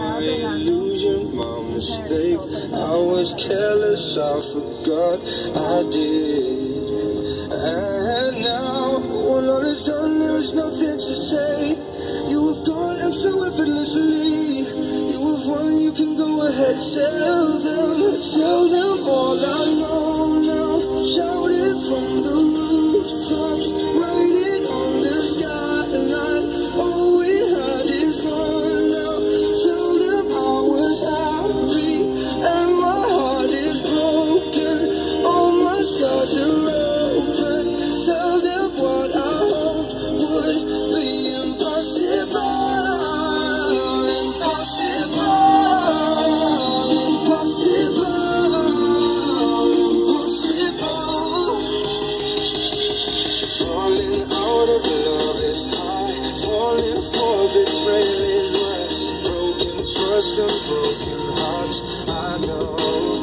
illusion, my mistake. I was careless, I forgot I did. And now, when all is done, there is nothing to say. You have gone and so effortlessly. You have won, you can go ahead, tell trust and broken hearts. I know.